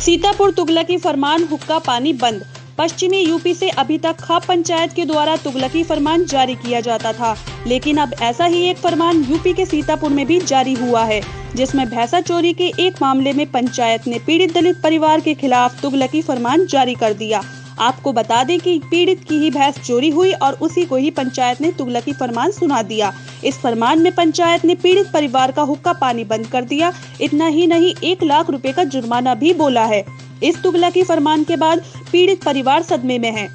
सीतापुर तुगलकी फरमान हुक्का पानी बंद। पश्चिमी यूपी से अभी तक खाप पंचायत के द्वारा तुगलकी फरमान जारी किया जाता था। लेकिन अब ऐसा ही एक फरमान यूपी के सीतापुर में भी जारी हुआ है, जिसमें भैंसा चोरी के एक मामले में पंचायत ने पीड़ित दलित परिवार के खिलाफ तुगलकी फरमान जारी कर दिया। आपको बता दें कि पीड़ित की ही भैंस चोरी हुई और उसी को ही पंचायत ने तुगलकी फरमान सुना दिया। इस फरमान में पंचायत ने पीड़ित परिवार का हुक्का पानी बंद कर दिया। इतना ही नहीं, एक लाख रुपए का जुर्माना भी बोला है। इस तुगलकी फरमान के बाद पीड़ित परिवार सदमे में है।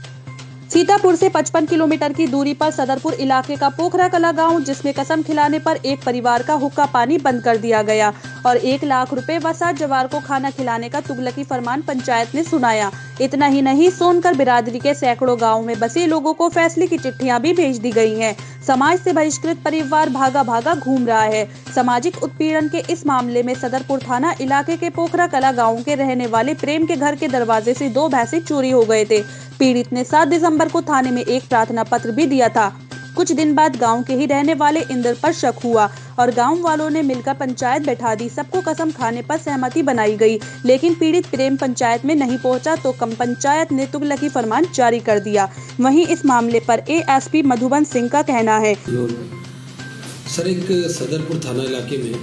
सीतापुर से 55 किलोमीटर की दूरी पर सदरपुर इलाके का पोखरा कला गाँव, जिसमें कसम खिलाने पर एक परिवार का हुक्का पानी बंद कर दिया गया। और एक लाख रुपए व सात जवार को खाना खिलाने का तुगलकी फरमान पंचायत ने सुनाया। इतना ही नहीं, सोनकर बिरादरी के सैकड़ों गाँव में बसे लोगों को फैसले की चिट्ठियाँ भी भेज दी गई है। समाज से बहिष्कृत परिवार भागा भागा घूम रहा है। सामाजिक उत्पीड़न के इस मामले में सदरपुर थाना इलाके के पोखरा कला गाँव के रहने वाले प्रेम के घर के दरवाजे से दो भैंसे चोरी हो गए थे। पीड़ित ने 7 दिसंबर को थाने में एक प्रार्थना पत्र भी दिया था। कुछ दिन बाद गाँव के ही रहने वाले इंद्र पर शक हुआ और गाँव वालों ने मिलकर पंचायत बैठा दी। सबको कसम खाने पर सहमति बनाई गई लेकिन पीड़ित प्रेम पंचायत में नहीं पहुँचा तो कम पंचायत ने तुगलकी फरमान जारी कर दिया। वहीं इस मामले पर एएसपी मधुबन सिंह का कहना है। सर एक सदरपुर थाना इलाके में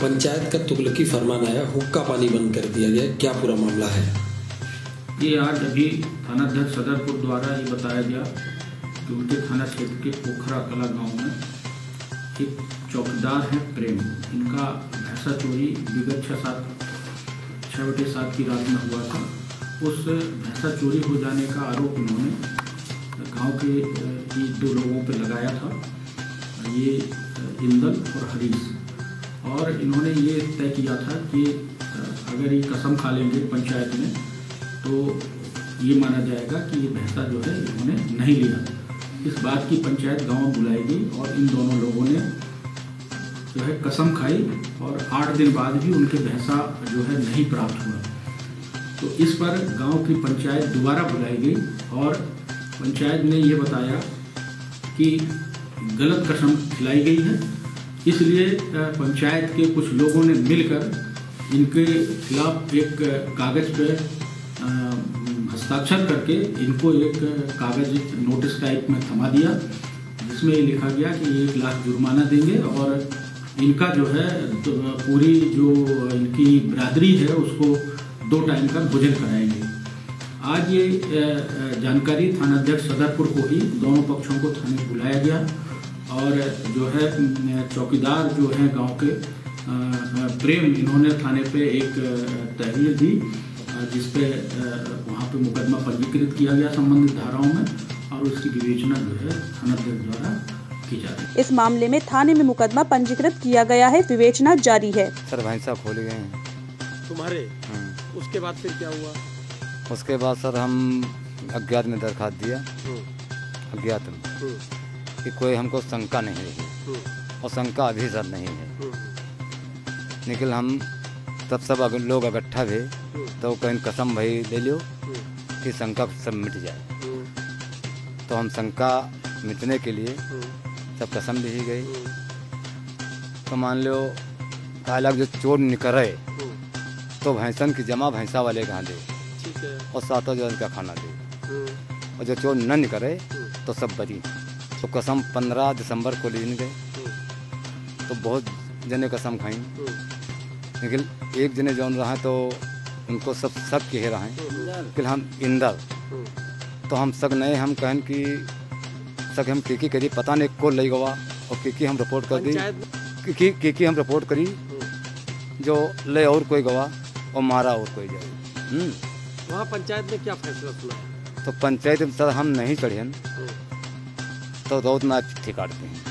पंचायत का तुगलकी फरमान आया हुक्का पानी बंद कर दिया गया। क्या पूरा मामला है? ये आज अभी थानाध्यक्ष सदरपुर द्वारा ये बताया गया कि थाना क्षेत्र के पोखरा कला गाँव में एक चौकीदार है प्रेम। इनका भैंसा चोरी विगत छः सात छः बटे सात की रात में हुआ था। उस भैंसा चोरी हो जाने का आरोप इन्होंने गाँव के ही दो लोगों पर लगाया था। ये, इंदल और हरीश। और इन्होंने ये तय किया था कि, अगर ये कसम खा लेंगे पंचायत में तो ये माना जाएगा कि ये भैंसा जो है इन्होंने नहीं लिया। इस बात की पंचायत गाँव बुलाई गई और इन दोनों लोगों ने जो है कसम खाई और आठ दिन बाद भी उनके भैंसा जो है नहीं प्राप्त हुआ। तो इस पर गाँव की पंचायत दोबारा बुलाई गई और पंचायत ने ये बताया कि गलत कसम खिलाई गई है। इसलिए पंचायत के कुछ लोगों ने मिलकर इनके खिलाफ एक कागज़ पर हस्ताक्षर करके इनको एक कागज़ नोटिस टाइप में थमा दिया, जिसमें ये लिखा गया कि एक लाख जुर्माना देंगे और इनका जो है तो पूरी जो इनकी बिरादरी है, उसको दो टाइम का भोजन कराएँगे। आज ये जानकारी थानाध्यक्ष सदरपुर को ही, दोनों पक्षों को थाने बुलाया गया और जो है चौकीदार जो है गाँव के प्रेम, इन्होंने थाने पे एक तहरीर दी जिसपे वहाँ पे मुकदमा पंजीकृत किया गया संबंधित धाराओं में और उसकी विवेचना जो है थानाध्यक्ष द्वारा की जा रही है। इस मामले में थाने में मुकदमा पंजीकृत किया गया है विवेचना जारी है। सर भैंसा खोले गए हैं। तुम्हारे? हम्म। उसके बाद फिर क्या हुआ? उसके बाद सर हम अज्ञात में दरखास्त दिया। हम्म, अज्ञात में हम्म, कि कोई हमको शंका नहीं रही हम्म, और शंका अभी सर नहीं है। हम्म, लेकिन हम तब सब अगर लोग इकट्ठा हम्म, तो कहीं कसम भाई ले लो हम्म, कि शंका सब मिट जाए। तो हम शंका मिटने के लिए सब कसम ली गई। तो मान लो अलग जो चोर निकले हम्म, तो भैंसन की जमा भैंसा वाले कहाँ दे और सातों जो उनका खाना दे और जो चोर न निकले तो सब बरी। तो कसम पंद्रह दिसंबर को लेने गए। तो बहुत जने कसम खाई। लेकिन एक जने जौन रहा तो उनको सब सब कह रहे कि हम इंदर। तो हम सब नए हम कहन कि सग हम की करी पता नहीं को लई गवा और की हम रिपोर्ट कर दी। की की हम रिपोर्ट करी जो ले और कोई गवा और मारा और कोई जाए। हम्म, वहाँ पंचायत में क्या फैसला सुना? तो पंचायत में सर हम नहीं चढ़े हम्म, तो बहुत ना चिट्ठी हैं।